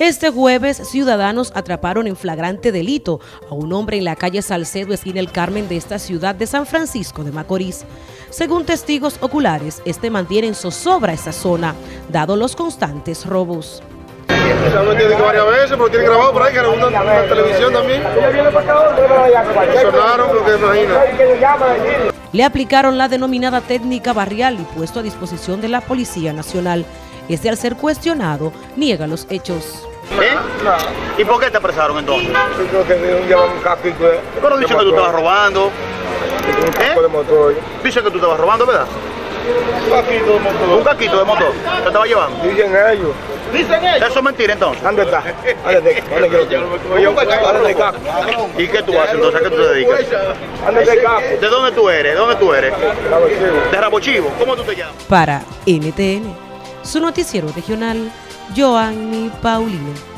Este jueves, ciudadanos atraparon en flagrante delito a un hombre en la calle Salcedo, esquina El Carmen de esta ciudad de San Francisco de Macorís. Según testigos oculares, este mantiene en zozobra esa zona, dado los constantes robos. Ya lo entiendo que varias veces, pero tiene grabado por ahí, que era una, una televisión también. Sonaron, lo que imagina. Le aplicaron la denominada técnica barrial y puesto a disposición de la Policía Nacional. Este, al ser cuestionado, niega los hechos. ¿Eh? ¿Y por qué te apresaron entonces? Yo creo que un un casco de... Pero dice que tú estabas robando. Un casco de motor. Dice que tú estabas robando, ¿verdad? Un casquito de motor. Un caquito de motor. ¿Te estaba llevando? Dicen ellos. ¿Dicen ellos? Eso es mentira entonces. ¿Dónde está? ¿Dónde está? ¿Y qué tú haces entonces? ¿A qué tú te dedicas? ¿De dónde tú eres? ¿De dónde tú eres? ¿De Rabochivo? ¿Cómo tú te llamas? Para NTN, su noticiero regional, Joanny Paulino.